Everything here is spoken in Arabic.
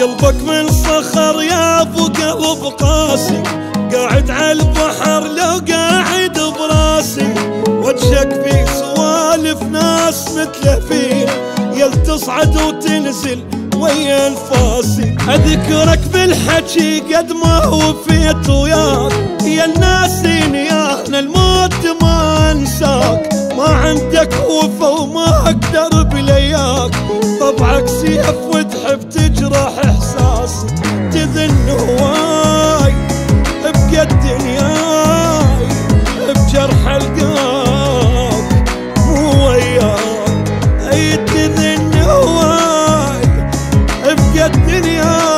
قلبك من صخر يا أبو قلب قاسي. قاعد على البحر لو قاعد براسي. وجهك في سوالف ناس مثله فيه يل تصعد وتنزل ويا الفاسي أذكرك بالحكي قد ما وفيت وياك. يا الناس أنا الموت ما أنساك. ما عندك وفا وما أقدر بلياك. طبعك سيف الناس تذن هواي ابقى دنياي بجرح القلب مو وياي اي تذن هواي ابقى دنياي